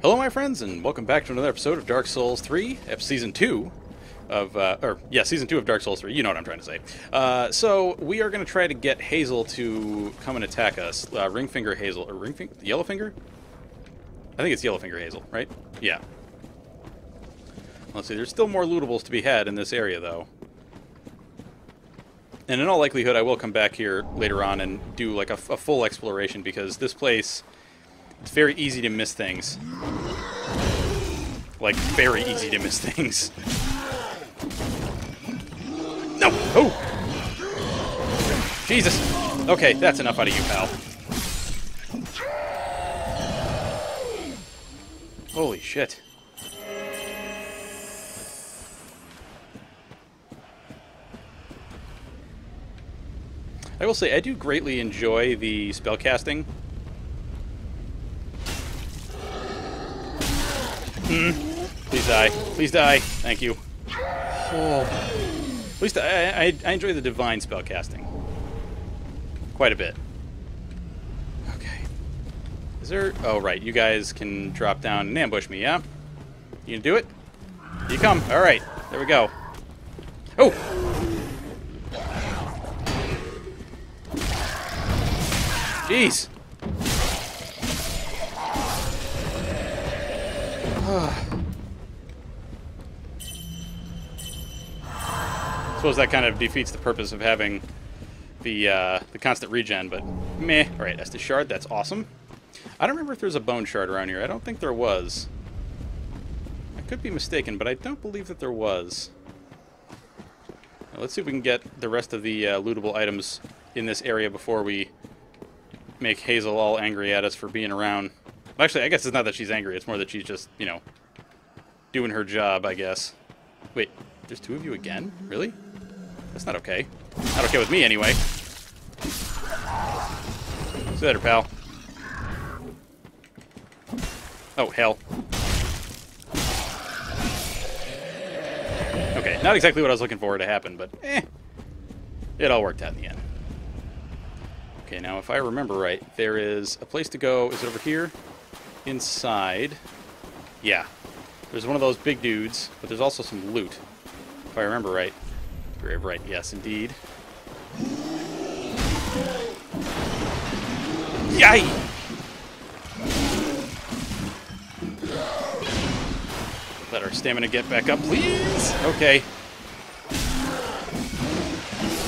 Hello, my friends, and welcome back to another episode of Dark Souls 3, ep- Season 2 of, uh, or, yeah, Season 2 of Dark Souls 3. You know what I'm trying to say. Uh, so, we are going to try to get Hazel to come and attack us. Uh, Ringfinger Hazel, or Ringfinger? Yellowfinger? I think it's Yellowfinger Hazel, right? Yeah. Let's see, there's still more lootables to be had in this area, though. And in all likelihood, I will come back here later on and do, like, a full exploration, because this place... It's very easy to miss things. Like, very easy to miss things. No! Oh! Jesus! Okay, that's enough out of you, pal. Holy shit. I will say, I do greatly enjoy the spellcasting Mm-hmm. Please die. Please die. Thank you. Oh. At least I, I, I enjoy the divine spell casting. Quite a bit. Okay. Is there... Oh, right. You guys can drop down and ambush me, yeah? You can do it? You come. All right. There we go. Oh! Jeez. Suppose that kind of defeats the purpose of having the uh, the constant regen, but meh. All right, Estus Shard, that's awesome. I don't remember if there's a Bone Shard around here. I don't think there was. I could be mistaken, but I don't believe that there was. Now, let's see if we can get the rest of the uh, lootable items in this area before we make Hazel all angry at us for being around. Actually, I guess it's not that she's angry. It's more that she's just, you know, doing her job, I guess. Wait, there's two of you again? Really? That's not okay. Not okay with me, anyway. See you later, pal. Oh, hell. Okay, not exactly what I was looking for to happen, but eh. It all worked out in the end. Okay, now if I remember right, there is a place to go. Is it over here? Inside. Yeah. There's one of those big dudes, but there's also some loot. If I remember right. Very right, yes, indeed. Yay! Let our stamina get back up, please. Okay.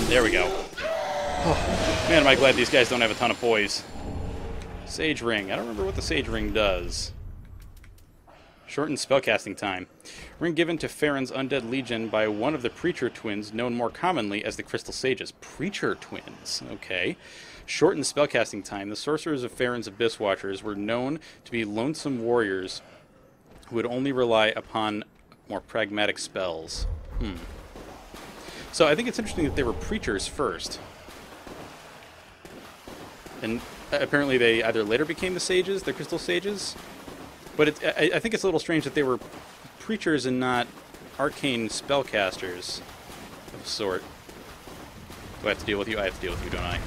There we go. Oh, man, am I glad these guys don't have a ton of poise. Sage Ring. I don't remember what the Sage Ring does. Shortened spellcasting time. Ring given to Farron's undead legion by one of the Preacher twins, known more commonly as the Crystal Sages. Preacher twins. Okay. Shortened spellcasting time. The sorcerers of Farron's Abyss Watchers were known to be lonesome warriors who would only rely upon more pragmatic spells. Hmm. So I think it's interesting that they were preachers first. And apparently they either later became the sages, the crystal sages. But it, I, I think it's a little strange that they were preachers and not arcane spellcasters of sort. Do I have to deal with you? I have to deal with you, don't I?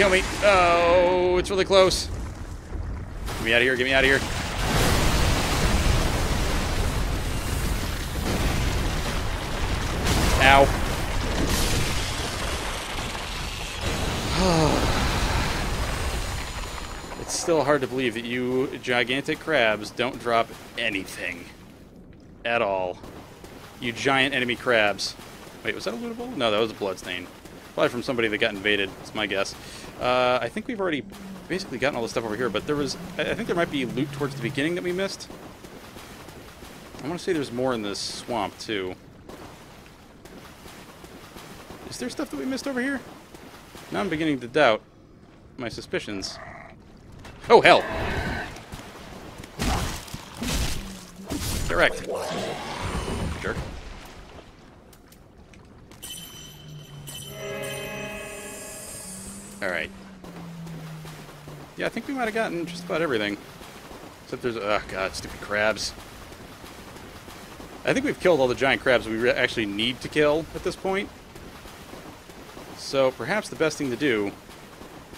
Kill me. Oh, it's really close. Get me out of here. Get me out of here. Ow. it's still hard to believe that you gigantic crabs don't drop anything. At all. You giant enemy crabs. Wait, was that a lootable? No, that was a bloodstain. Probably from somebody that got invaded, It's my guess. Uh, I think we've already basically gotten all this stuff over here, but there was... I I think there might be loot towards the beginning that we missed. I want to say there's more in this swamp, too. Is there stuff that we missed over here? Now I'm beginning to doubt my suspicions. Oh, hell! Direct. Jerk. Alright. Yeah, I think we might have gotten just about everything. Except there's... Oh, God, stupid crabs. I think we've killed all the giant crabs we actually need to kill at this point. So perhaps the best thing to do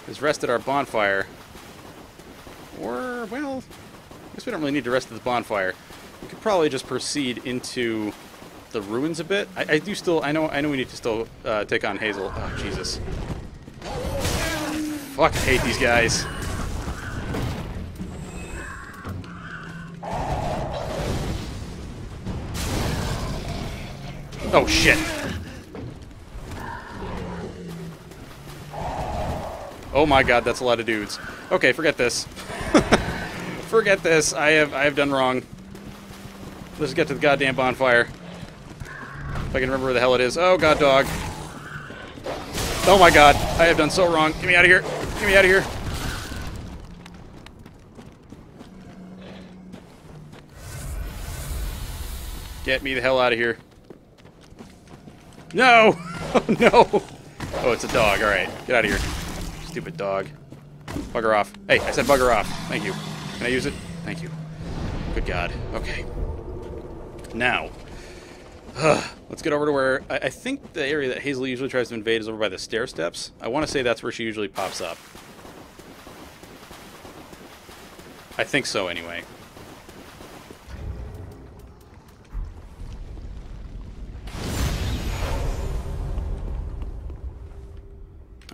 is rest at our bonfire. Or, well, I guess we don't really need to rest at the bonfire. We could probably just proceed into the ruins a bit. I, I do still, I know, I know we need to still uh, take on Hazel. Oh, Jesus. Fuck, I hate these guys. Oh, shit. Oh my god, that's a lot of dudes. Okay, forget this. forget this. I have I have done wrong. Let's get to the goddamn bonfire. If I can remember where the hell it is. Oh god dog. Oh my god. I have done so wrong. Get me out of here. Get me out of here. Get me the hell out of here. No! Oh, no! Oh, it's a dog. Alright. Get out of here. Stupid dog. Bugger off. Hey, I said bugger off. Thank you. Can I use it? Thank you. Good God. Okay. Now. Let's get over to where... I, I think the area that Hazel usually tries to invade is over by the stair steps. I want to say that's where she usually pops up. I think so, anyway.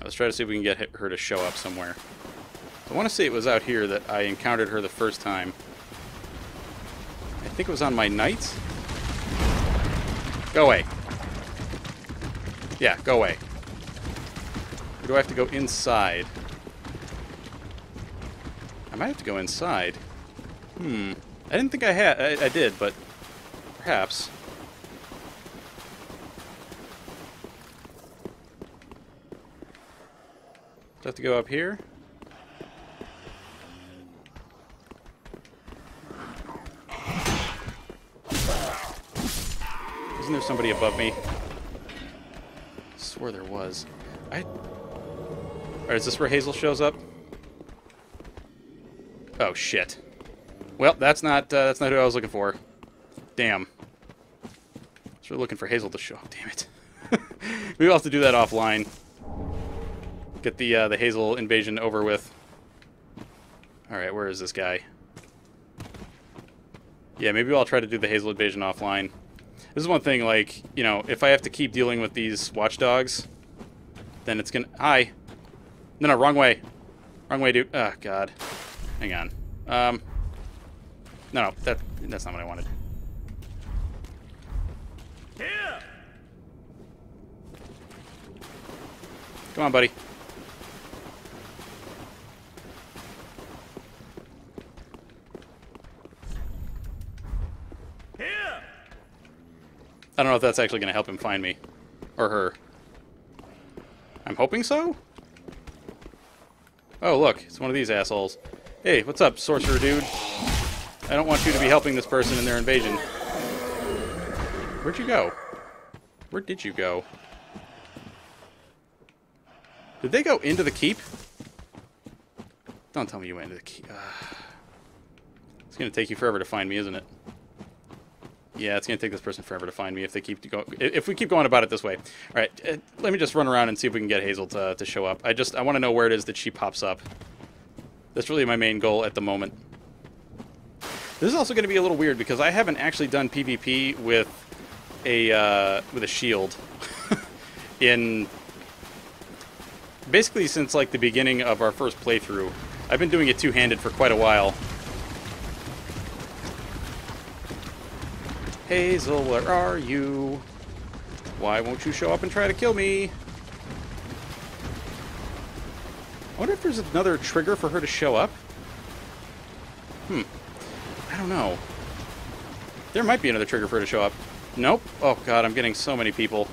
Let's try to see if we can get her to show up somewhere. I want to say it was out here that I encountered her the first time. I think it was on my knight. Go away. Yeah, go away. Or do I have to go inside? I might have to go inside. Hmm. I didn't think I had. I, I did, but perhaps. Do I have to go up here? Somebody above me? I swore there was. I... Alright, is this where Hazel shows up? Oh, shit. Well, that's not, uh, that's not who I was looking for. Damn. I was really looking for Hazel to show up, damn it. Maybe I'll have to do that offline. Get the uh, the Hazel invasion over with. Alright, where is this guy? Yeah, maybe I'll try to do the Hazel invasion offline. This is one thing, like, you know, if I have to keep dealing with these watchdogs, then it's gonna... Hi! No, no, wrong way. Wrong way, dude. Oh, God. Hang on. Um... No, no, that, that's not what I wanted. Come on, buddy. I don't know if that's actually going to help him find me. Or her. I'm hoping so? Oh, look. It's one of these assholes. Hey, what's up, sorcerer dude? I don't want you to be helping this person in their invasion. Where'd you go? Where did you go? Did they go into the keep? Don't tell me you went into the keep. Uh, it's going to take you forever to find me, isn't it? Yeah, it's going to take this person forever to find me if they keep go if we keep going about it this way. All right, uh, let me just run around and see if we can get Hazel to, to show up. I just I want to know where it is that she pops up. That's really my main goal at the moment. This is also going to be a little weird because I haven't actually done PvP with a uh, with a shield in basically since like the beginning of our first playthrough. I've been doing it two-handed for quite a while. Hazel, where are you? Why won't you show up and try to kill me? I wonder if there's another trigger for her to show up. Hmm. I don't know. There might be another trigger for her to show up. Nope. Oh god, I'm getting so many people.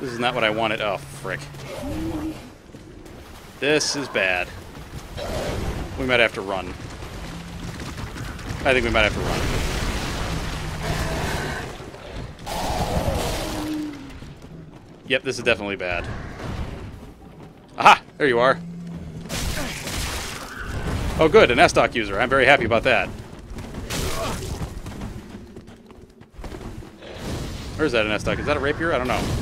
This is not what I wanted. Oh, frick. This is bad. We might have to run. I think we might have to run. Yep, this is definitely bad. Aha! There you are. Oh good, an Estoc user. I'm very happy about that. Or is that an Estoc? Is that a rapier? I don't know.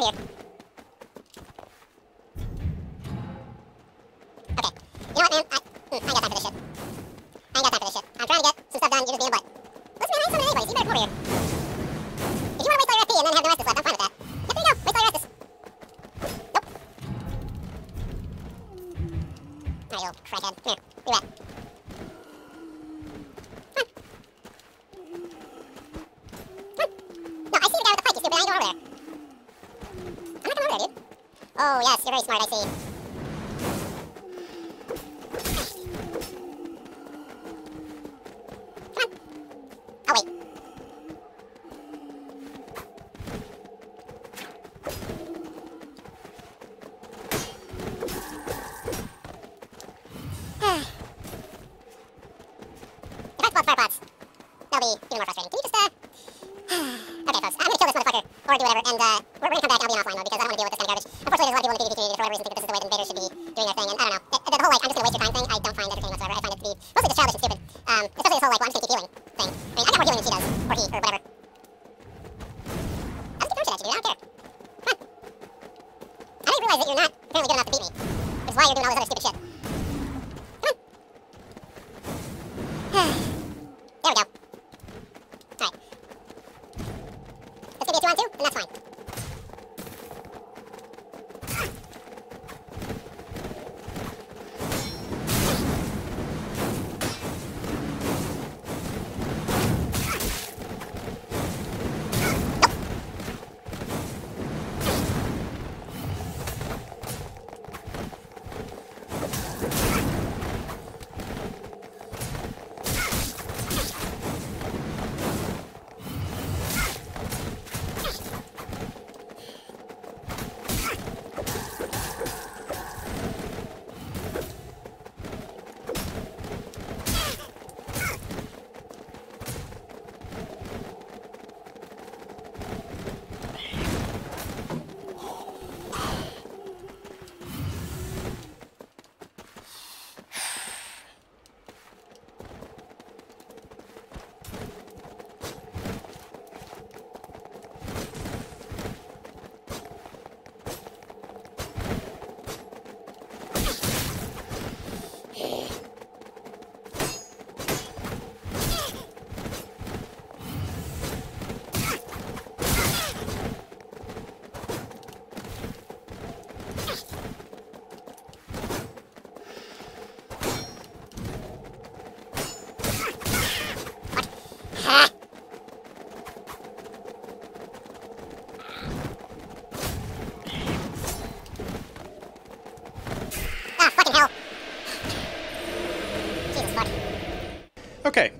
Over here.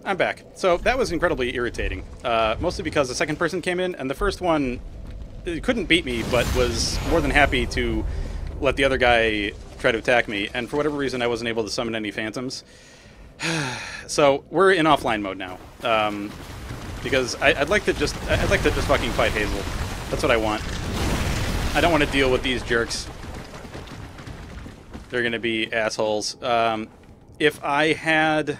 I'm back. So that was incredibly irritating. Uh, mostly because the second person came in, and the first one uh, couldn't beat me, but was more than happy to let the other guy try to attack me. And for whatever reason, I wasn't able to summon any phantoms. so we're in offline mode now. Um, because I, I'd like to just I'd like to just fucking fight Hazel. That's what I want. I don't want to deal with these jerks. They're gonna be assholes. Um, if I had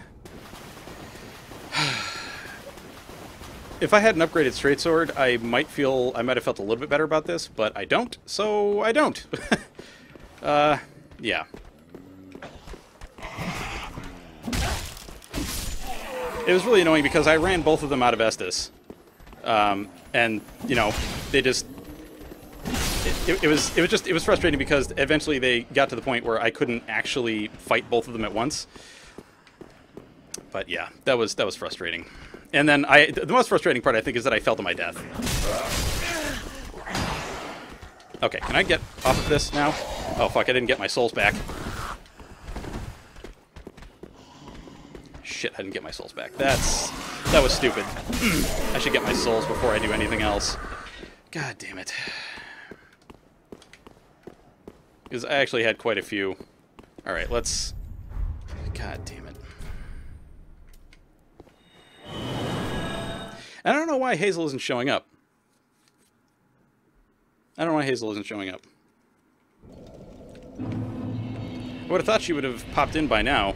if I had an upgraded straight sword, I might feel I might have felt a little bit better about this, but I don't, so I don't. uh, yeah. It was really annoying because I ran both of them out of Estus. Um, and, you know, they just... it, it, it was it was just it was frustrating because eventually they got to the point where I couldn't actually fight both of them at once. But yeah, that was that was frustrating. And then I the most frustrating part I think is that I fell to my death. Okay, can I get off of this now? Oh fuck, I didn't get my souls back. Shit, I didn't get my souls back. That's that was stupid. Hmm, I should get my souls before I do anything else. God damn it. Because I actually had quite a few. Alright, let's... God damn it. I don't know why Hazel isn't showing up. I don't know why Hazel isn't showing up. I would have thought she would have popped in by now.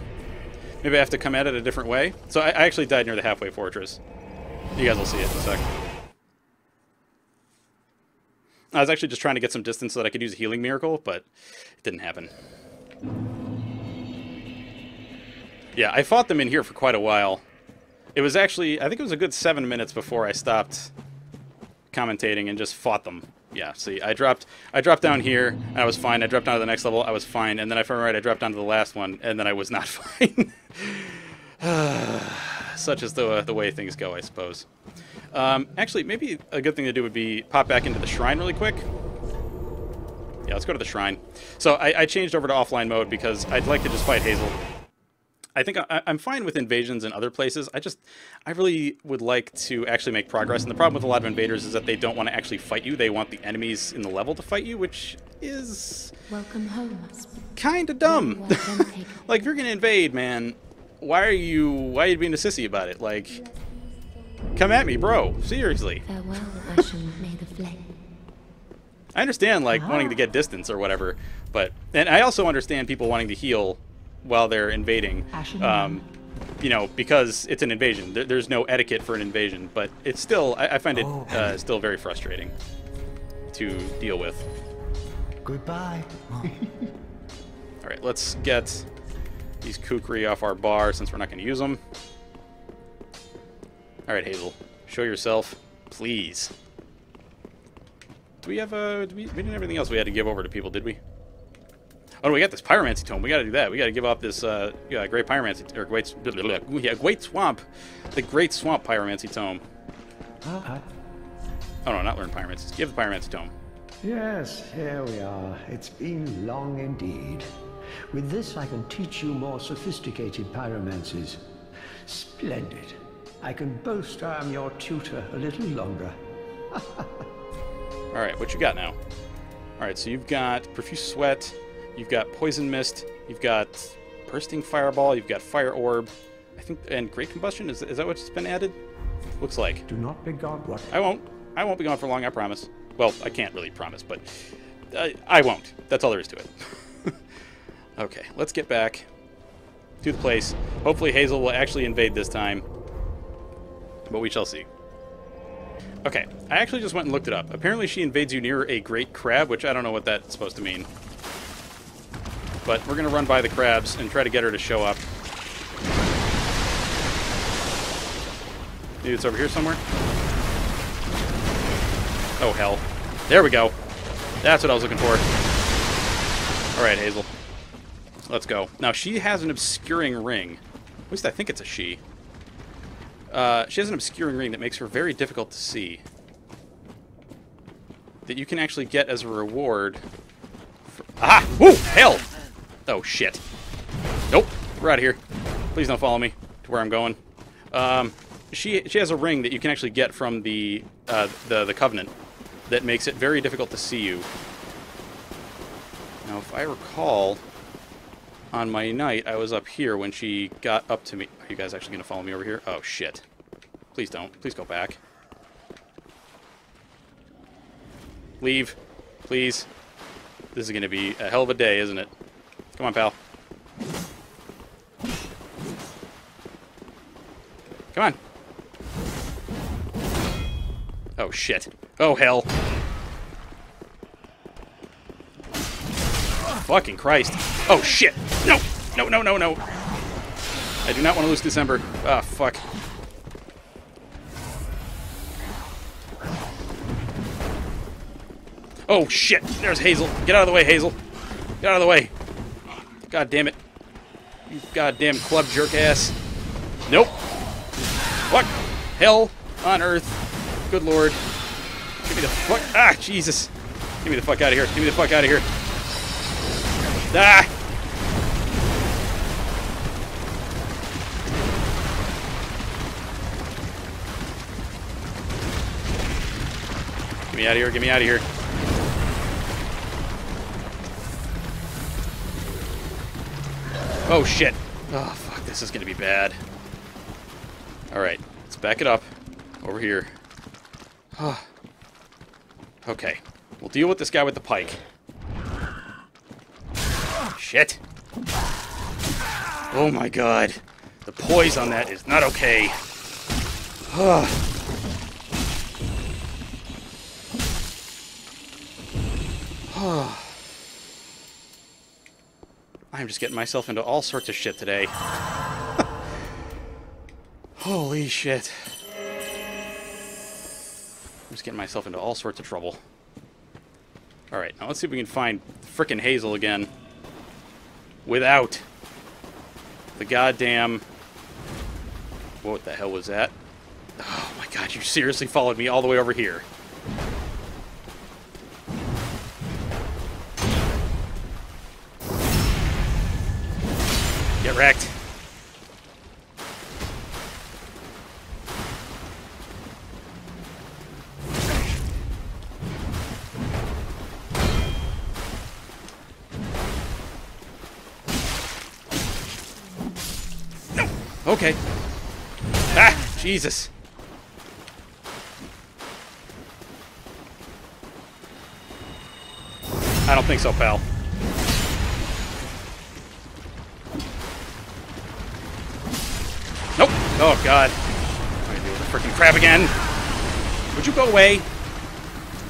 Maybe I have to come at it a different way. So I, I actually died near the halfway fortress. You guys will see it in a sec. I was actually just trying to get some distance so that I could use a healing miracle, but it didn't happen. Yeah, I fought them in here for quite a while. It was actually, I think it was a good seven minutes before I stopped commentating and just fought them. Yeah, see, I dropped, I dropped down here, and I was fine. I dropped down to the next level, I was fine. And then if I remember right, I dropped down to the last one, and then I was not fine. Such is the, uh, the way things go, I suppose. Um, actually, maybe a good thing to do would be pop back into the shrine really quick. Yeah, let's go to the shrine. So I, I changed over to offline mode because I'd like to just fight Hazel. I think I, am fine with invasions in other places. I just, I really would like to actually make progress. And the problem with a lot of invaders is that they don't want to actually fight you. They want the enemies in the level to fight you, which is Welcome home, kind of dumb. like if you're gonna invade, man, why are you why are you being a sissy about it? Like, come at me, bro. Seriously. Farewell, Ashen, may the flame. I understand like wanting to ah. get distance or whatever, but and I also understand people wanting to heal while they're invading. Um, you know, because it's an invasion. There, there's no etiquette for an invasion, but it's still I, I find it uh, still very frustrating to deal with. Goodbye. All right, let's get these kukri off our bar since we're not going to use them. All right, Hazel, show yourself, please. Do we have a? Do we, we didn't have anything else we had to give over to people, did we? Oh, we got this pyromancy tome. We got to do that. We got to give up this uh, yeah, great pyromancy or great blah, blah, blah, yeah, great swamp, the great swamp pyromancy tome. Uh, Oh no, not learn pyromancy. Give the pyromancy tome. yes, here we are. It's been long indeed. With this, I can teach you more sophisticated pyromancies. Splendid. I can boast I am your tutor a little longer. All right, what you got now? All right, so you've got profuse sweat, you've got poison mist, you've got bursting fireball, you've got fire orb, I think, and great combustion. Is, is that what's been added? Looks like. Do not be gone. What? I won't. I won't be gone for long. I promise. Well, I can't really promise, but uh, I won't. That's all there is to it. okay, let's get back to the place. Hopefully, Hazel will actually invade this time, but we shall see. Okay, I actually just went and looked it up. Apparently, she invades you near a great crab, which I don't know what that's supposed to mean. But we're gonna run by the crabs and try to get her to show up. Maybe it's over here somewhere. Oh, hell. There we go. That's what I was looking for. All right, Hazel. Let's go. Now, she has an obscuring ring. At least I think it's a she. Uh, she has an obscuring ring that makes her very difficult to see. That you can actually get as a reward. For... Ah! Woo! Hell! Oh, shit. Nope. We're out of here. Please don't follow me to where I'm going. Um, she she has a ring that you can actually get from the uh, the the Covenant that makes it very difficult to see you. Now, if I recall, on my knight I was up here when she got up to me. Are you guys actually gonna follow me over here? Oh shit! Please don't. Please go back. Leave, please. This is gonna be a hell of a day, isn't it? Come on, pal. Come on. Oh, shit. Oh, hell. Fucking Christ. Oh, shit. No! No, no, no, no. I do not want to lose December. Ah, fuck. Oh, shit. There's Hazel. Get out of the way, Hazel. Get out of the way. God damn it. You goddamn club jerk ass. Nope. What? Hell on earth. Good lord. Give me the fuck. Ah, Jesus. Give me the fuck out of here. Give me the fuck out of here. Ah! Get me out of here. Get me out of here. Oh, shit. Oh, fuck. This is to be bad. Alright. Let's back it up. Over here. okay. We'll deal with this guy with the pike. Shit. Oh my god. The poise on that is not okay. I'm just getting myself into all sorts of shit today. Holy shit. I'm just getting myself into all sorts of trouble. Alright, now let's see if we can find frickin' Hazel again. Without the goddamn... What the hell was that? Oh my god, you seriously followed me all the way over here. Jesus. I don't think so, pal. Nope. Oh, God. I'm gonna deal with the freaking crab again. Would you go away?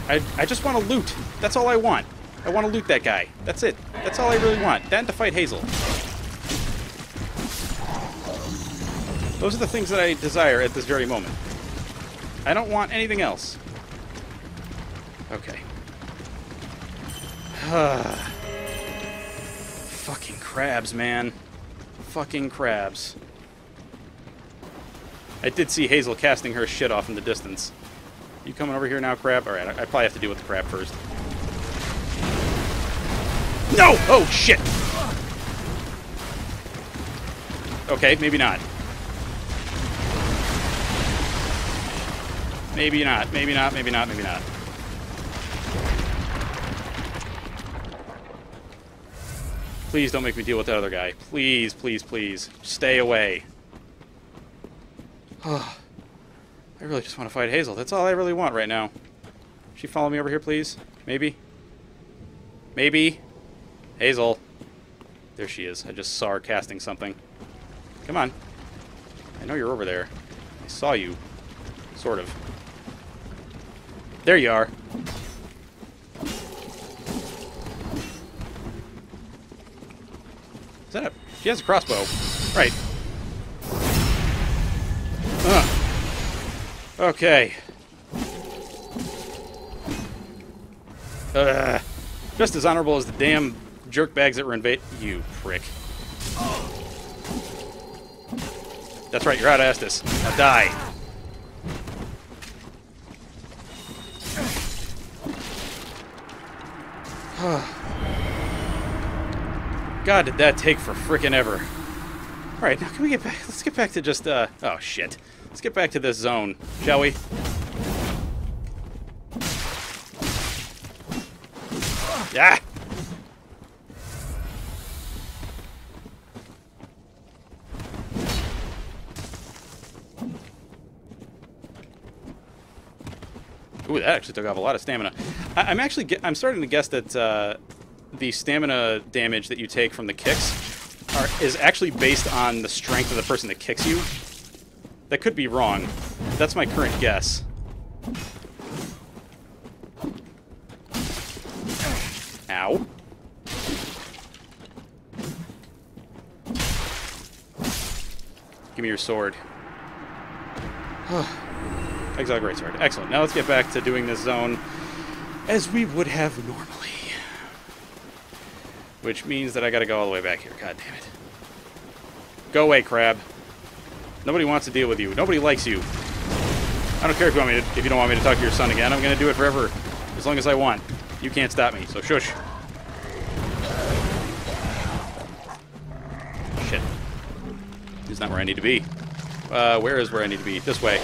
I, I just want to loot. That's all I want. I want to loot that guy. That's it. That's all I really want. Then to fight Hazel. Those are the things that I desire at this very moment. I don't want anything else. Okay. Fucking crabs, man. Fucking crabs. I did see Hazel casting her shit off in the distance. You coming over here now, crab? Alright, I, I probably have to deal with the crab first. No! Oh, shit! Okay, maybe not. Maybe not, maybe not, maybe not, maybe not. Please don't make me deal with that other guy. Please, please, please. Stay away. I really just want to fight Hazel. That's all I really want right now. She follow me over here, please? Maybe? Maybe? Hazel. There she is. I just saw her casting something. Come on. I know you're over there. I saw you. Sort of. There you are. Is that a... She has a crossbow. Right. Ugh. Okay. Uh, just as honorable as the damn jerkbags that were invade... You prick. That's right, you're out of Estus. Now die. God, did that take for frickin' ever. Alright, now can we get back... Let's get back to just, uh... Oh, shit. Let's get back to this zone, shall we? Ah! That actually took off a lot of stamina. I, am actually I'm starting to guess that uh, the stamina damage that you take from the kicks are, is actually based on the strength of the person that kicks you. That could be wrong. That's my current guess. Ow. Give me your sword. Greatsword. Excellent. Now let's get back to doing this zone. as we would have normally. Which means that I gotta go all the way back here. God damn it. Go away, crab. Nobody wants to deal with you. Nobody likes you. I don't care if you want me to, if you don't want me to talk to your son again. I'm gonna do it forever, as long as I want. You can't stop me. So shush. Shit. Is not where I need to be. Uh, where is where I need to be? This way.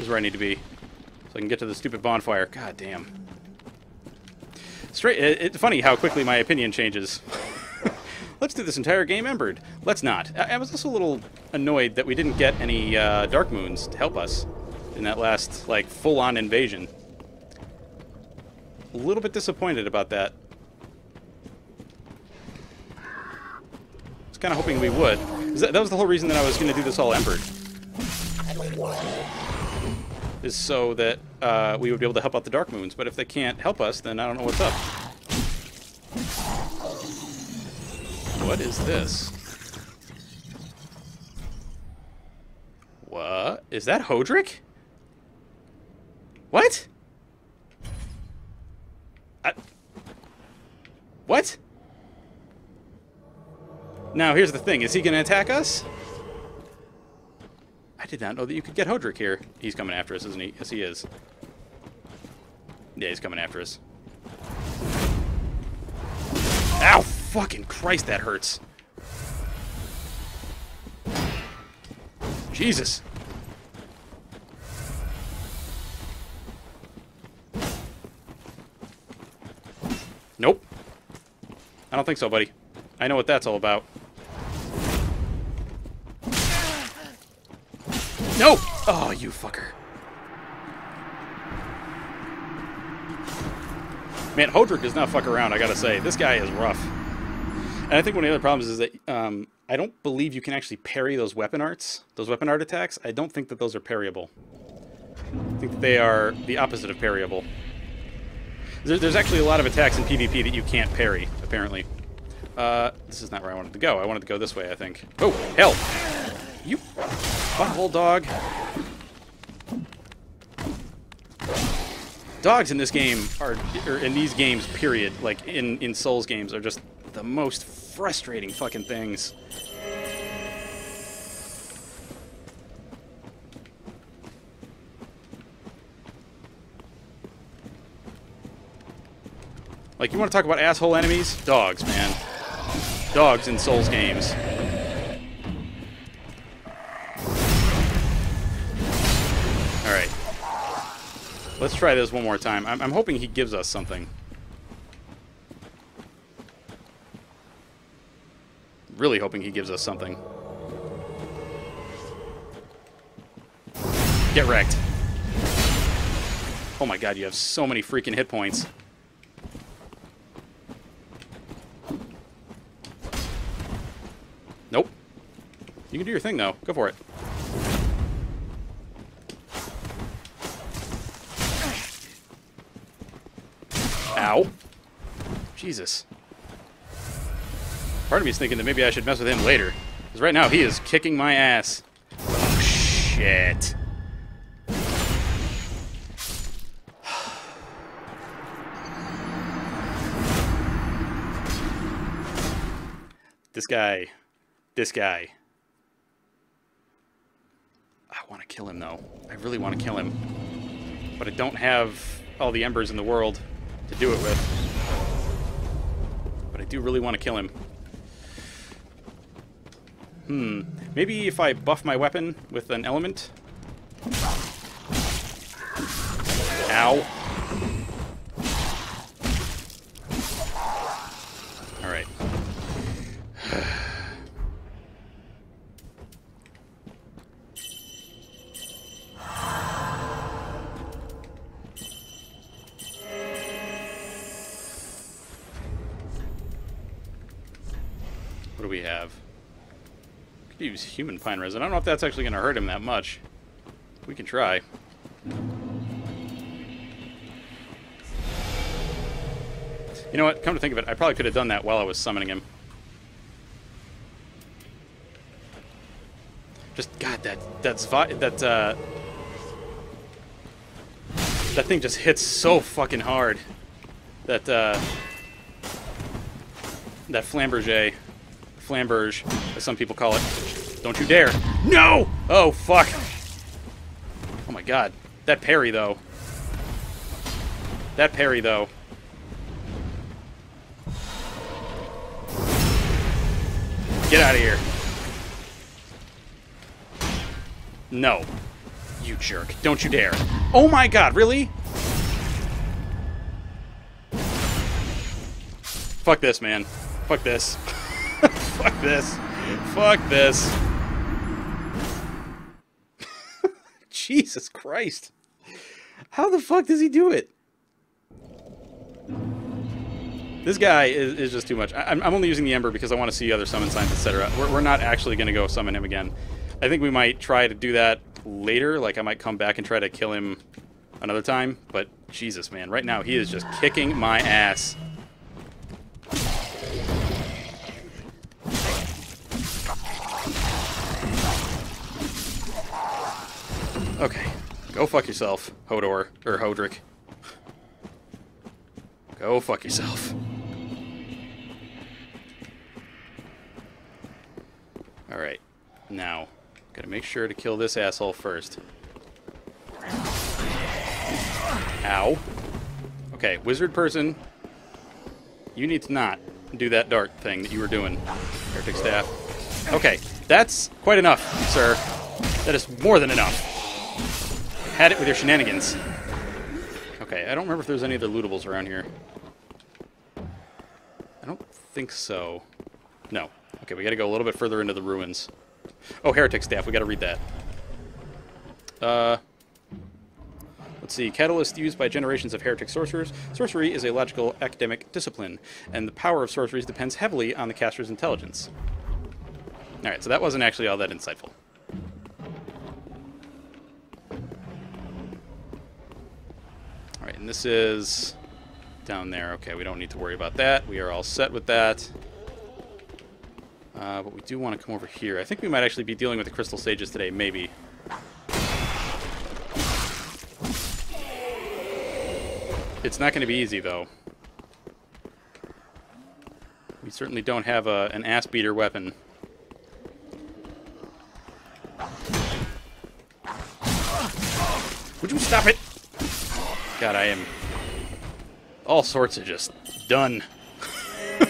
Is where I need to be. So I can get to the stupid bonfire. God damn. Straight. It, it's funny how quickly my opinion changes. Let's do this entire game embered. Let's not. I, I was also a little annoyed that we didn't get any uh, Dark Moons to help us in that last, like, full-on invasion. A little bit disappointed about that. I was kind of hoping we would. That, that was the whole reason that I was going to do this all embered. Is so that uh, we would be able to help out the Dark Moons. But if they can't help us, then I don't know what's up. What is this? What? Is that Hodrick? What? I... What? Now, here's the thing. Is he going to attack us? I did not know that you could get Hodrick here. He's coming after us, isn't he? Yes, he is. Yeah, he's coming after us. Ow! Fucking Christ, that hurts. Jesus. Nope. I don't think so, buddy. I know what that's all about. No! Oh, you fucker. Man, Hodrick does not fuck around, I gotta say. This guy is rough. And I think one of the other problems is that um, I don't believe you can actually parry those weapon arts, those weapon art attacks. I don't think that those are parryable. I think that they are the opposite of parryable. There, there's actually a lot of attacks in PvP that you can't parry, apparently. Uh, this is not where I wanted to go. I wanted to go this way, I think. Oh, hell! You butthole dog. Dogs in this game are, or in these games, period, like in, in Souls games, are just the most frustrating fucking things. Like, you want to talk about asshole enemies? Dogs, man. Dogs in Souls games. Let's try this one more time. I'm, I'm hoping he gives us something. Really hoping he gives us something. Get wrecked. Oh my god, you have so many freaking hit points. Nope. You can do your thing, though. Go for it. Ow. Jesus. Part of me is thinking that maybe I should mess with him later. Because right now he is kicking my ass. Oh, shit. This guy. This guy. I want to kill him, though. I really want to kill him. But I don't have all the embers in the world to do it with. But I do really want to kill him. Hmm. Maybe if I buff my weapon with an element? Ow. We have? Could use human pine resin. I don't know if that's actually going to hurt him that much. We can try. You know what? Come to think of it, I probably could have done that while I was summoning him. Just God, that that's that uh. That thing just hits so fucking hard. That, uh... That flamberge. Flamberge, as some people call it. Don't you dare. No! Oh, fuck. Oh my god. That parry, though. That parry, though. Get out of here. No. You jerk. Don't you dare. Oh my god, really? Fuck this, man. Fuck this. Fuck this. Fuck this. Jesus Christ. How the fuck does he do it? This guy is, is just too much. I, I'm, I'm only using the Ember because I want to see other summon signs, etc. We're, we're not actually going to go summon him again. I think we might try to do that later. Like, I might come back and try to kill him another time. But, Jesus, man. Right now, he is just kicking my ass. Okay. Go fuck yourself, Hodor. Or Hodrick. Go fuck yourself. Alright. Now, gotta make sure to kill this asshole first. Ow. Okay, wizard person. You need to not do that dart thing that you were doing. Heretic staff. Okay, that's quite enough, sir. That is more than enough. Had it with your shenanigans. Okay, I don't remember if there's any other lootables around here. I don't think so. No. Okay, we gotta go a little bit further into the ruins. Oh, Heretic Staff, we gotta read that. Uh, let's see. Catalyst used by generations of heretic sorcerers. Sorcery is a logical academic discipline, and the power of sorceries depends heavily on the caster's intelligence. Alright, so that wasn't actually all that insightful. Alright, and this is down there. Okay, we don't need to worry about that. We are all set with that. Uh, but we do want to come over here. I think we might actually be dealing with the Crystal Sages today, maybe. It's not going to be easy, though. We certainly don't have a, an ass-beater weapon. Would you stop it? God, I am all sorts of just done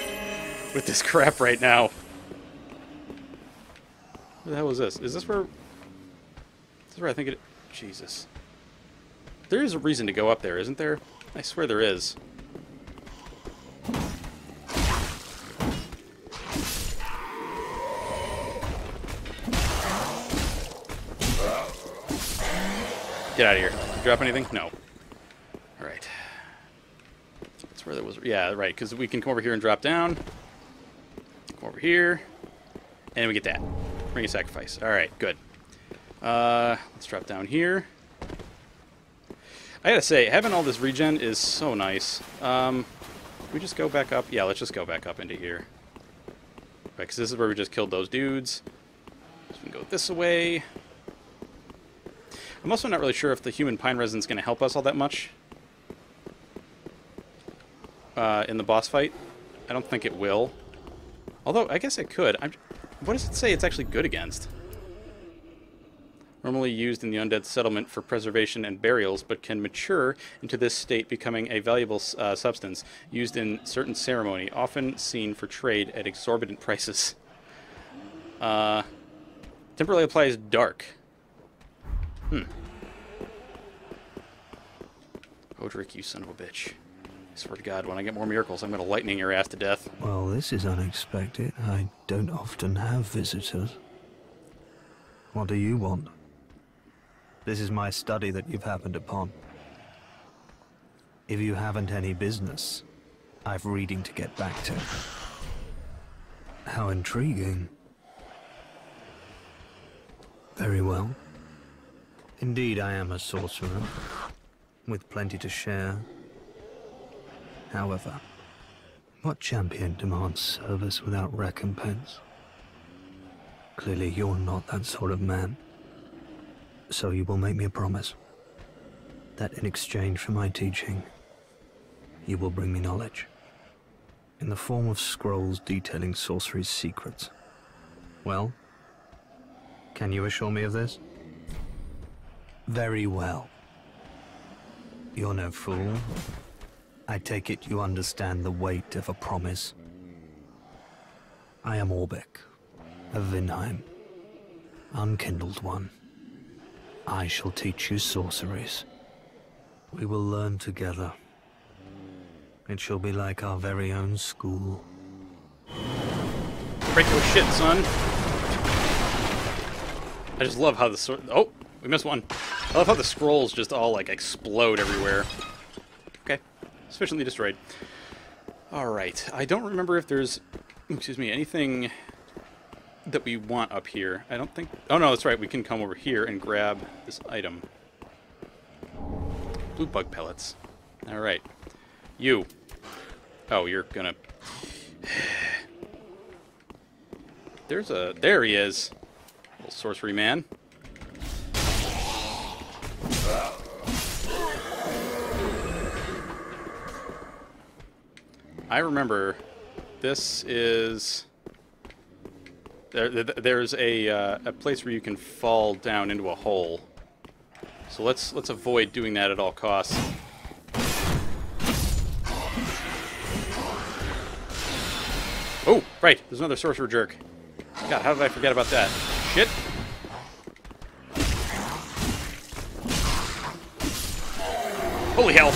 with this crap right now. Where the hell is this? Is this where... Is this where I think it... Jesus. There is a reason to go up there, isn't there? I swear there is. Get out of here. Drop anything? No. Alright. That's where there was... Yeah, right, because we can come over here and drop down. Come over here. And we get that. Bring a sacrifice. Alright, good. Uh, let's drop down here. I gotta say, having all this regen is so nice. Um, we just go back up? Yeah, let's just go back up into here. Right, because this is where we just killed those dudes. So we can go this way. I'm also not really sure if the human pine resin is going to help us all that much uh, in the boss fight. I don't think it will. Although, I guess it could. I'm, what does it say it's actually good against? Normally used in the undead settlement for preservation and burials, but can mature into this state, becoming a valuable uh, substance used in certain ceremony, often seen for trade at exorbitant prices. Uh, temporarily applies dark. Hmm. Odric, you son of a bitch. Swear to God, when I get more miracles, I'm going to lightning your ass to death. Well, this is unexpected. I don't often have visitors. What do you want? This is my study that you've happened upon. If you haven't any business, I've reading to get back to. How intriguing. Very well. Indeed, I am a sorcerer, with plenty to share. However, what champion demands service without recompense? Clearly, you're not that sort of man. So you will make me a promise. that in exchange for my teaching, you will bring me knowledge. In the form of scrolls detailing sorcery's secrets. Well, can you assure me of this? Very well. You're no fool. I take it you understand the weight of a promise. I am Orbeck, of Vinheim, unkindled one. I shall teach you sorceries. We will learn together. It shall be like our very own school. Break your shit, son. I just love how the sword. Oh, we missed one. I love how the scrolls just all like explode everywhere. Sufficiently destroyed. All right. I don't remember if there's, excuse me, anything that we want up here. I don't think. Oh no, that's right. We can come over here and grab this item. Blue bug pellets. All right. You. Oh, you're gonna. There's a. There he is. Little sorcery man. I remember this is there, there- there's a uh, a place where you can fall down into a hole. So let's let's avoid doing that at all costs. Oh, right. There's another sorcerer jerk. God, how did I forget about that? Shit. Holy hell.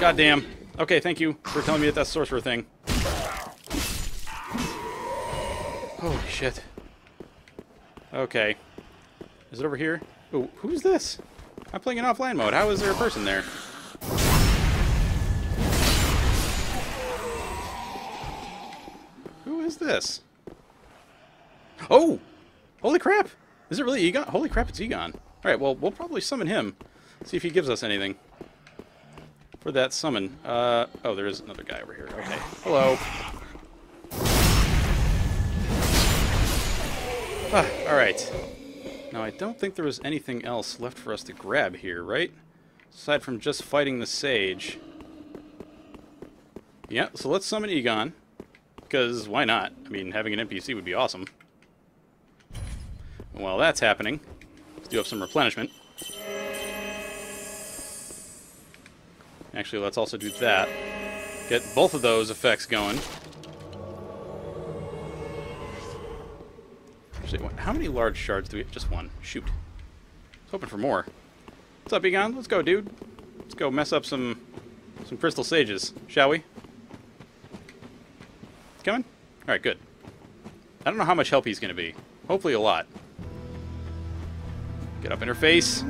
God damn. Okay, thank you for telling me that that's sorcerer thing. Holy shit. Okay. Is it over here? Oh, who's this? I'm playing in offline mode. How is there a person there? Who is this? Oh! Holy crap! Is it really Eygon? Holy crap, it's Eygon. Alright, well, we'll probably summon him. See if he gives us anything. For that summon. Uh, oh, there is another guy over here. Okay. Hello. Ah, alright. Now, I don't think there was anything else left for us to grab here, right? Aside from just fighting the Sage. Yeah, so let's summon Eygon. Because why not? I mean, having an NPC would be awesome. And while that's happening, let's do up some replenishment. Actually, let's also do that. Get both of those effects going. Actually, how many large shards do we have? Just one. Shoot. I was hoping for more. What's up, Eygon? Let's go, dude. Let's go mess up some some crystal sages, shall we? Coming? Alright, good. I don't know how much help he's going to be. Hopefully a lot. Get up in her face.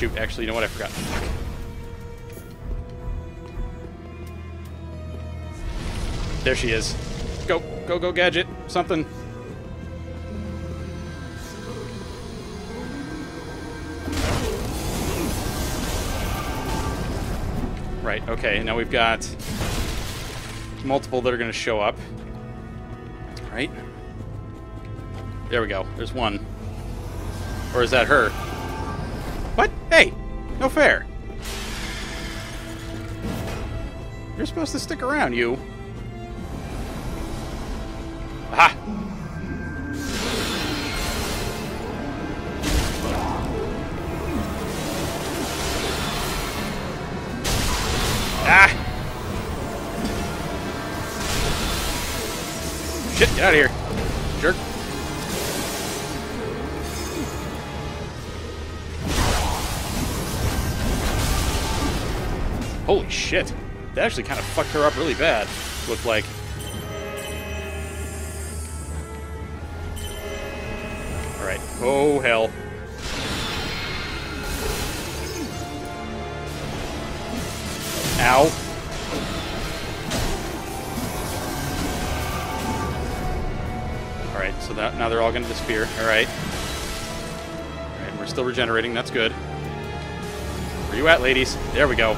Shoot, actually, you know what? I forgot. There she is. Go, go, go, gadget. Something. Right, okay, now we've got multiple that are going to show up. Right? There we go. There's one. Or is that her? Hey! No fair! You're supposed to stick around, you. Shit. That actually kind of fucked her up really bad, looked like. Alright. Oh, hell. Ow. Alright, so that, now they're all going to disappear. Alright. Alright, and we're still regenerating. That's good. Where you at, ladies? There we go.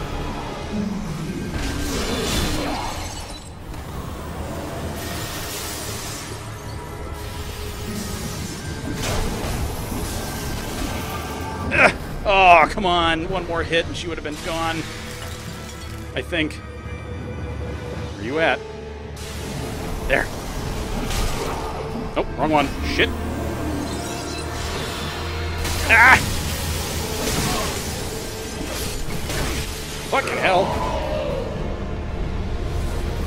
Oh, on. One more hit and she would have been gone. I think. Where you at? There. Nope, wrong one. Shit. Ah! Fucking hell.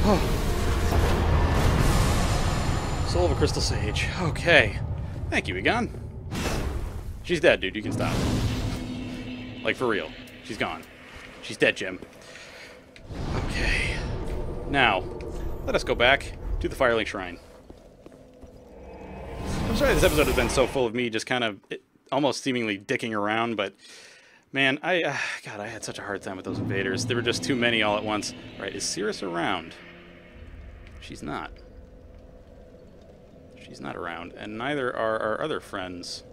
Soul of a Crystal Sage. Okay. Thank you, Eygon. She's dead, dude. You can stop. Like, for real. She's gone. She's dead, Jim. Okay. Now, let us go back to the Firelink Shrine. I'm sorry this episode has been so full of me just kind of it, almost seemingly dicking around, but man, I uh, God, I had such a hard time with those invaders. There were just too many all at once. All right, is Sirris around? She's not. She's not around, and neither are our other friends.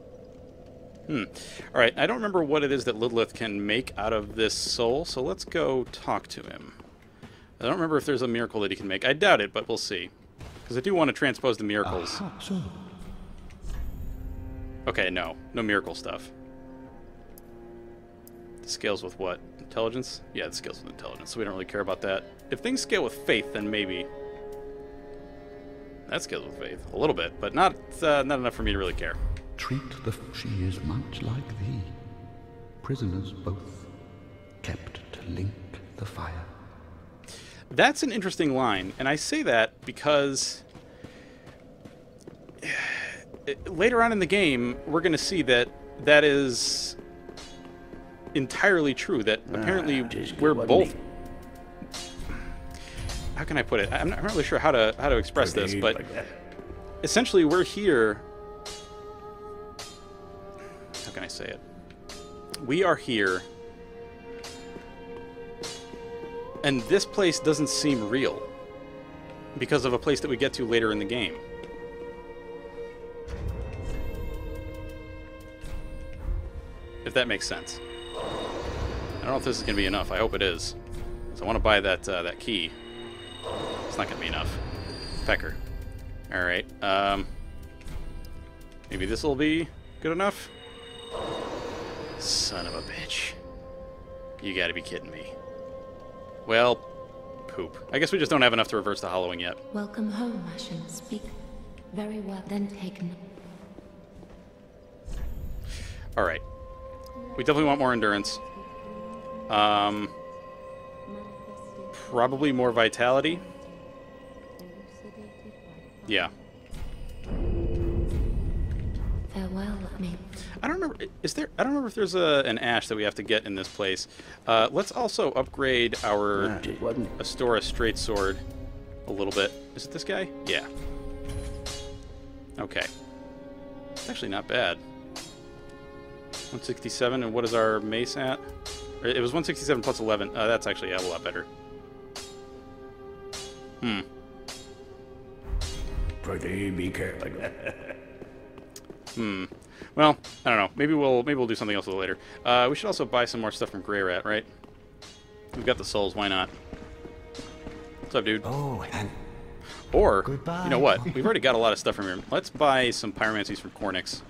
Hmm. All right, I don't remember what it is that Ludleth can make out of this soul, so let's go talk to him. I don't remember if there's a miracle that he can make. I doubt it, but we'll see. Because I do want to transpose the miracles. Okay, no. No miracle stuff. The scales with what? Intelligence? Yeah, the scales with intelligence, so we don't really care about that. If things scale with faith, then maybe. That scales with faith. A little bit, but not, uh, not enough for me to really care. Treat the. She is much like thee. Prisoners both, kept to link the fire. That's an interesting line, and I say that because later on in the game, we're going to see that that is entirely true. That apparently just we're wasn't both. How can I put it? I'm not, I'm not really sure how to how to express this, but like essentially we're here. How can I say it? We are here, and this place doesn't seem real because of a place that we get to later in the game. If that makes sense. I don't know if this is going to be enough. I hope it is. 'Cause I want to buy that uh, that key. It's not going to be enough. Pecker. All right. Um, maybe this will be good enough. Son of a bitch. You got to be kidding me. Well, poop. I guess we just don't have enough to reverse the hollowing yet. Welcome home, Ashen. Speak. Very well, then take note. All right. We definitely want more endurance. Um, probably more vitality. Yeah. Is there? I don't remember if there's a an ash that we have to get in this place. Uh, let's also upgrade our? Astora straight sword a little bit. Is it this guy? Yeah. Okay. It's actually not bad. 167, and what is our mace at? It was 167 plus 11. Uh, that's actually a a lot better. Hmm. Pretty be careful. Hmm. Well, I don't know. Maybe we'll maybe we'll do something else with it later. Uh, we should also buy some more stuff from Greirat, right? We've got the souls. Why not? What's up, dude? Oh, and Or, Goodbye. you know what? We've already got a lot of stuff from here. Let's buy some pyromancies from Cornyx.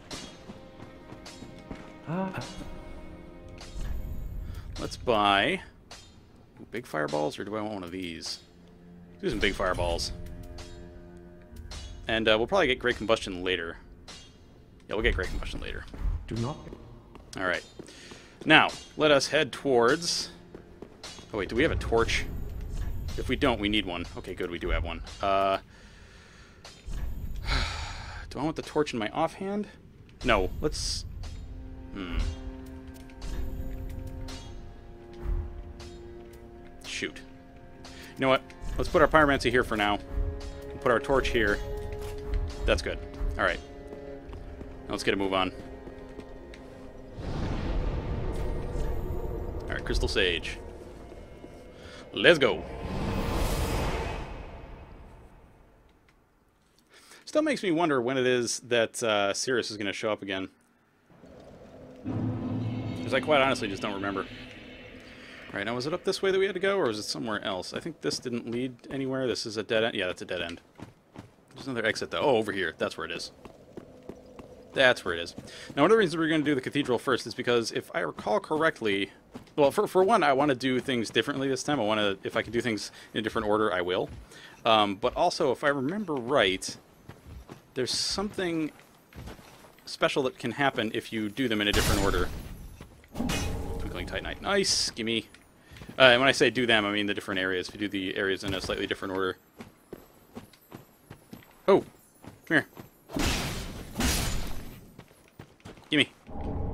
Let's buy big fireballs, or do I want one of these? Do some big fireballs. And uh, we'll probably get Great Combustion later. Yeah, we'll get Great Combustion later. do not. All right. Now, let us head towards... Oh, wait, do we have a torch? If we don't, we need one. Okay, good, we do have one. Uh, do I want the torch in my offhand? No, let's... Hmm. Shoot. You know what? Let's put our pyromancy here for now. Put our torch here. That's good. All right. Let's get a move on. All right, Crystal Sage. Let's go. Still makes me wonder when it is that uh, Sirris is going to show up again. Because I quite honestly just don't remember. Alright, now was it up this way that we had to go, or was it somewhere else? I think this didn't lead anywhere. This is a dead end. Yeah, that's a dead end. There's another exit, though. Oh, over here. That's where it is. That's where it is. Now, one of the reasons we're going to do the cathedral first is because if I recall correctly, well, for, for one, I want to do things differently this time. I want to, if I can do things in a different order, I will. Um, but also, if I remember right, there's something special that can happen if you do them in a different order. Twinkling Titanite. Nice. Gimme. Uh, and when I say do them, I mean the different areas. If you do the areas in a slightly different order. Oh, come here. Gimme.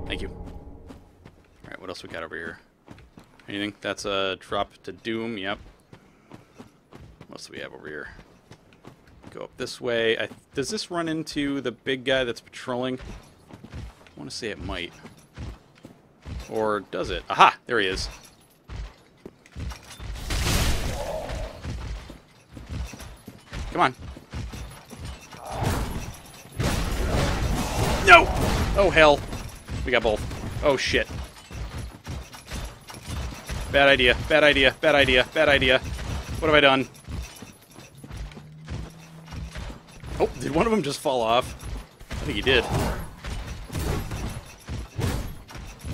Thank you. Alright, what else we got over here? Anything? That's a drop to Doom, yep. What else do we have over here? Go up this way. I, does this run into the big guy that's patrolling? I want to say it might. Or does it? Aha! There he is. Come on. No! Oh, hell. We got both. Oh, shit. Bad idea. Bad idea. Bad idea. Bad idea. What have I done? Oh, did one of them just fall off? I think he did.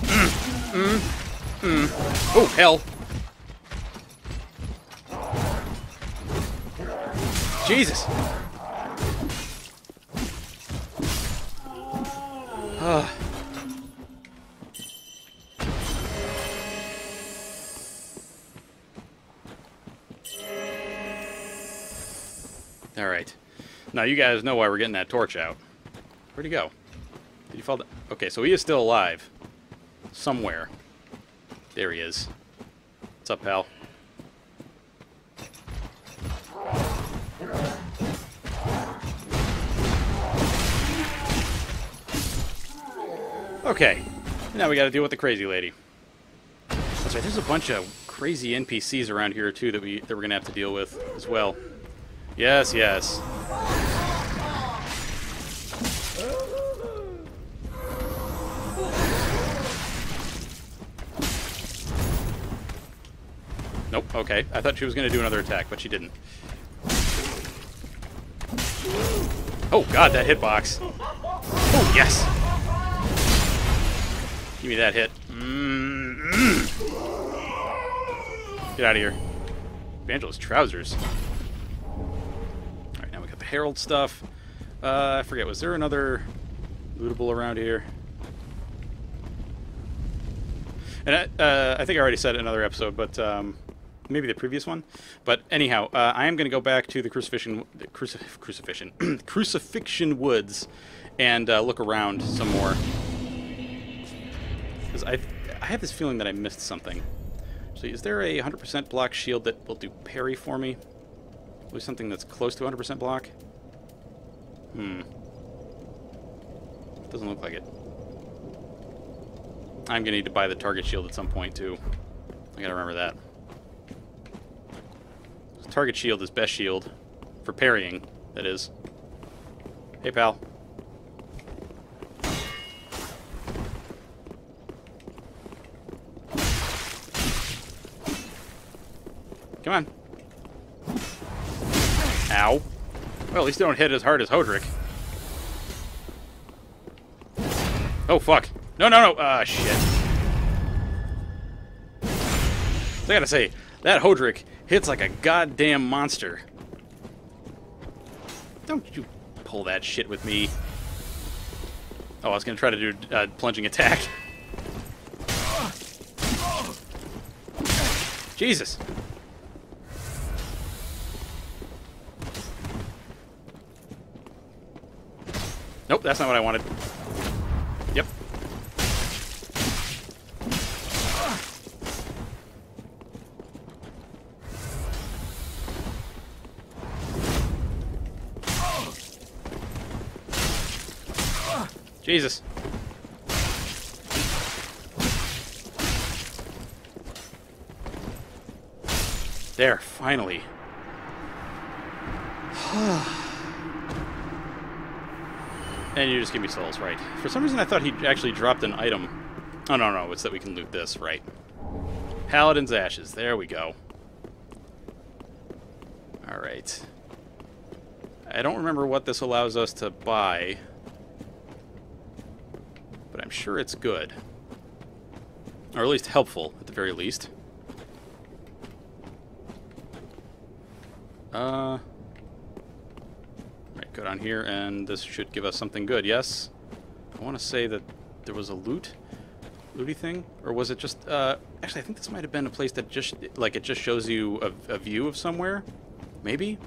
Mm, mm, mm. Oh, hell. Jesus. Ah. All right. Now you guys know why we're getting that torch out. Where'd he go? Did he fall down? Okay, so he is still alive. Somewhere. There he is. What's up, pal? Okay. Now we gotta deal with the crazy lady. That's right, there's a bunch of crazy NPCs around here too that we that we're gonna have to deal with as well. Yes, yes. Nope, okay. I thought she was going to do another attack, but she didn't. Oh, God, that hitbox. Oh, yes! Give me that hit. Mm. Get out of here. Evangelist trousers. Alright, now we got the Herald stuff. Uh, I forget, was there another lootable around here? And I, uh, I think I already said it in another episode, but um, maybe the previous one. But anyhow, uh, I am going to go back to the crucifixion, cruci crucifixion, crucifixion woods, and uh, look around some more. Because I, I have this feeling that I missed something. So is there a 100% block shield that will do parry for me? Or something that's close to 100% block? Hmm. Doesn't look like it. I'm going to need to buy the target shield at some point, too. I got to remember that. Target shield is best shield. For parrying, that is. Hey, pal. Come on. Ow. Well, at least they don't hit as hard as Hodrick. Oh, fuck. No, no, no. Ah, uh, shit. I gotta say, that Hodrick hits like a goddamn monster. Don't you pull that shit with me. Oh, I was gonna try to do a uh, plunging attack. Jesus. Nope, that's not what I wanted. Yep. Jesus. There, finally. and you just give me souls, right. For some reason I thought he actually dropped an item. Oh, no, no, it's that we can loot this, right. Paladin's Ashes. There we go. Alright. I don't remember what this allows us to buy. But I'm sure it's good. Or at least helpful, at the very least. Uh... Go down here, and this should give us something good, yes? I want to say that there was a loot looty thing, or was it just? Uh, actually, I think this might have been a place that just like it just shows you a, a view of somewhere, maybe.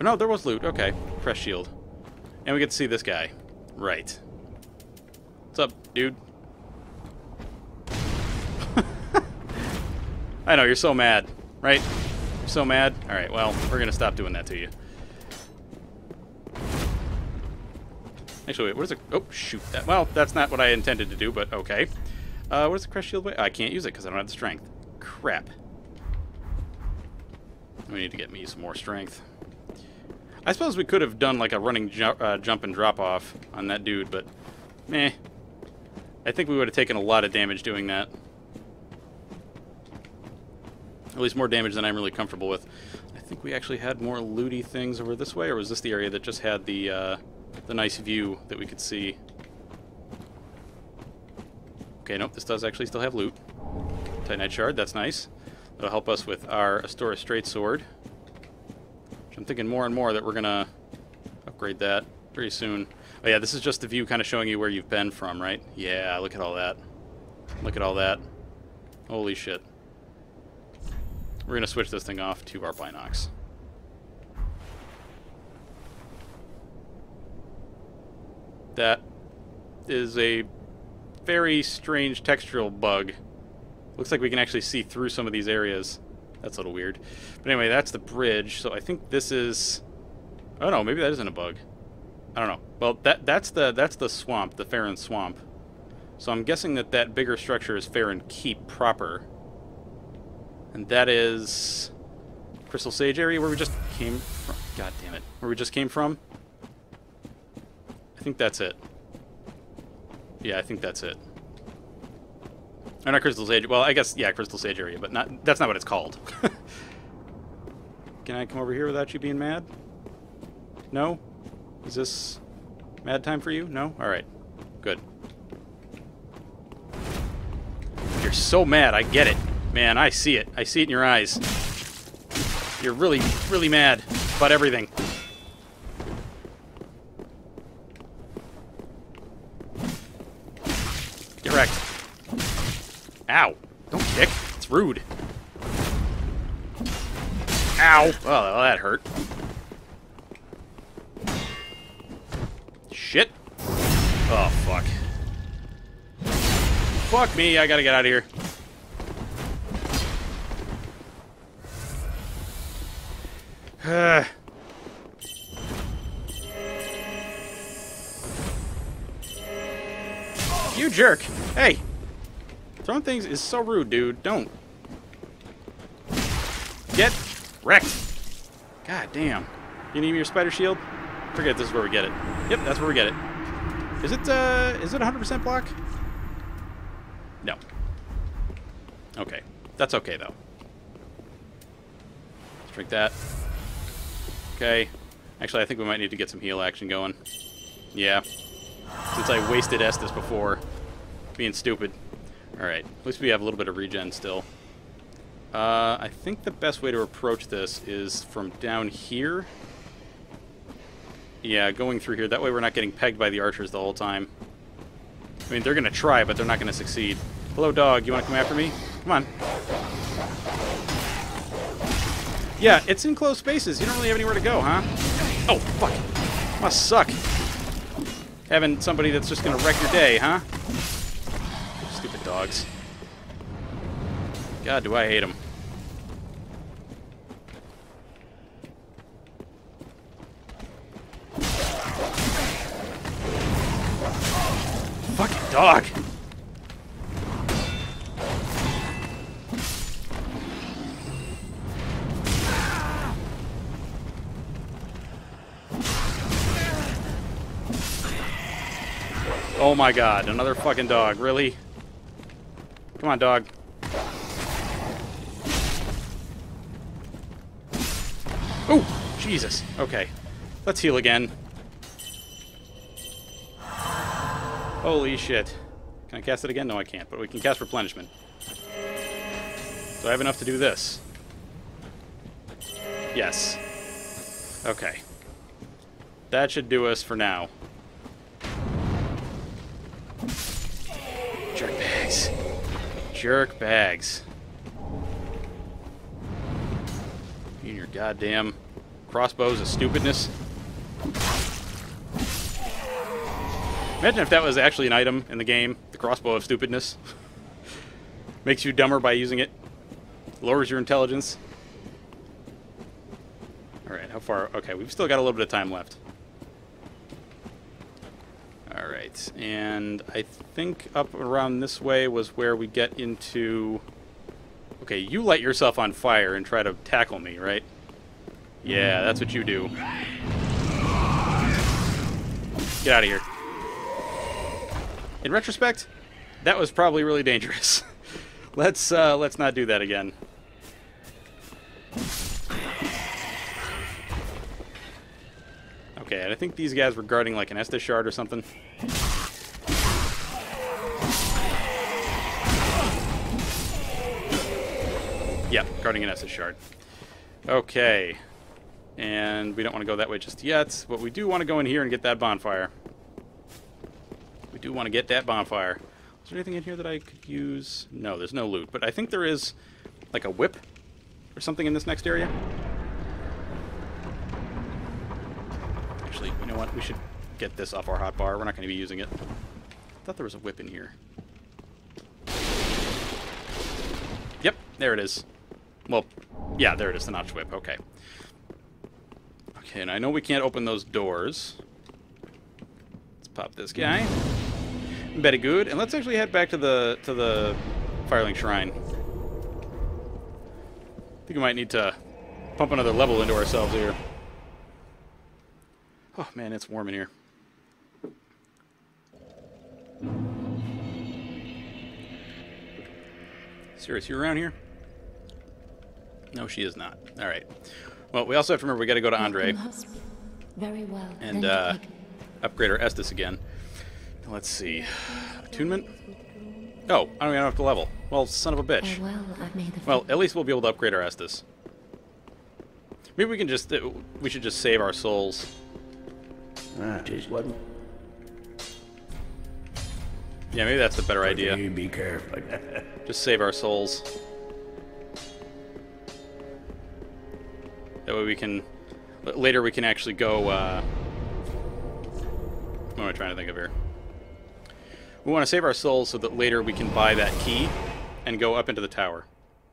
Oh, no, there was loot. Okay, fresh shield, and we get to see this guy. Right. What's up, dude? I know you're so mad, right? You're so mad. All right, well, we're gonna stop doing that to you. Actually, wait, what is it? Oh, shoot. That, well, that's not what I intended to do, but okay. Uh, what is the Crush Shield? I can't use it because I don't have the strength. Crap. We need to get me some more strength. I suppose we could have done like a running ju uh, jump and drop off on that dude, but meh. I think we would have taken a lot of damage doing that. At least more damage than I'm really comfortable with. I think we actually had more looty things over this way, or was this the area that just had the... Uh, the nice view that we could see. Okay, nope, this does actually still have loot. Titanite shard, that's nice. That'll help us with our Astora Straight Sword. I'm thinking more and more that we're gonna upgrade that pretty soon. Oh yeah, this is just the view kind of showing you where you've been from, right? Yeah, look at all that. Look at all that. Holy shit. We're gonna switch this thing off to our binocs. That is a very strange textural bug. Looks like we can actually see through some of these areas. That's a little weird. But anyway, that's the bridge. So I think this is... Oh no, maybe that isn't a bug. I don't know. Well, that that's the that's the swamp, the Farron Swamp. So I'm guessing that that bigger structure is Farron Keep proper. And that is... Crystal Sage area where we just came from. God damn it. Where we just came from. I think that's it. Yeah, I think that's it. Or not Crystal Sage. Well, I guess, yeah, Crystal Sage area, but not that's not what it's called. Can I come over here without you being mad? No? Is this mad time for you? No? Alright. Good. You're so mad, I get it. Man, I see it. I see it in your eyes. You're really, really mad about everything. Ow. Don't kick. It's rude. Ow. Oh, well, that hurt. Shit. Oh, fuck. Fuck me, I gotta get out of here. you jerk. Hey, Throwing things is so rude, dude. Don't. Get wrecked. God damn. You need your spider shield? Forget this is where we get it. Yep, that's where we get it. Is it, uh, is it 100% block? No. Okay. That's okay, though. Let's drink that. Okay. Actually, I think we might need to get some heal action going. Yeah. Since I wasted Estus before. Being stupid. Alright, at least we have a little bit of regen still. Uh, I think the best way to approach this is from down here. Yeah, going through here. That way we're not getting pegged by the archers the whole time. I mean, they're going to try, but they're not going to succeed. Hello, dog. You want to come after me? Come on. Yeah, it's in close spaces. You don't really have anywhere to go, huh? Oh, fuck. Must suck. Having somebody that's just to wreck your day, huh? Stupid dogs. God, do I hate them. Fucking dog! Oh my god, another fucking dog, really? Come on, dog. Oh, Jesus. Okay. Let's heal again. Holy shit. Can I cast it again? No, I can't, but we can cast replenishment. Do I have enough to do this. Yes. Okay. That should do us for now. Jerk bags. You and your goddamn crossbows of stupidness. Imagine if that was actually an item in the game, the crossbow of stupidness. Makes you dumber by using it. Lowers your intelligence. Alright, how far? Okay, we've still got a little bit of time left. Alright, and I think up around this way was where we get into... Okay, you light yourself on fire and try to tackle me, right? Yeah, that's what you do. Get out of here. In retrospect, that was probably really dangerous. let's uh, let's not do that again. Okay, and I think these guys were guarding like an Estus shard or something. Yeah, guarding an Estus shard. Okay. And we don't want to go that way just yet, but we do want to go in here and get that bonfire. We do want to get that bonfire. Is there anything in here that I could use? No, there's no loot, but I think there is like a whip or something in this next area. Actually, you know what? We should get this off our hotbar. We're not going to be using it. I thought there was a whip in here. Yep, there it is. Well, yeah, there it is, the notch whip. Okay. Okay, and I know we can't open those doors. Let's pop this guy. Very good. And let's actually head back to the to the Firelink Shrine. I think we might need to pump another level into ourselves here. Oh man, it's warm in here. Sirris, you around here? No, she is not. All right. Well, we also have to remember we got to go to Andre Very well. and uh, upgrade our Estus again. Let's see. Attunement? Oh, I don't even have to level. Well, son of a bitch. Oh, well, I've made the Well, at least we'll be able to upgrade our Estus. Maybe we can just, uh, we should just save our souls. Ah, one. Yeah, maybe that's a better idea. Be careful. Just save our souls. That way we can, later we can actually go, uh, what am I trying to think of here? We want to save our souls so that later we can buy that key and go up into the tower.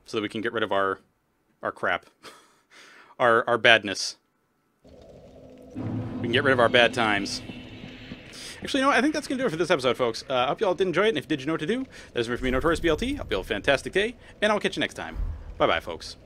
So that we can get rid of our, our crap. our, our badness. We can get rid of our bad times. Actually, you know what? I think that's going to do it for this episode, folks. Uh, I hope you all did enjoy it, and if did, you know what to do. That is it for me, Notorious BLT. I hope you all have a fantastic day, and I'll catch you next time. Bye-bye, folks.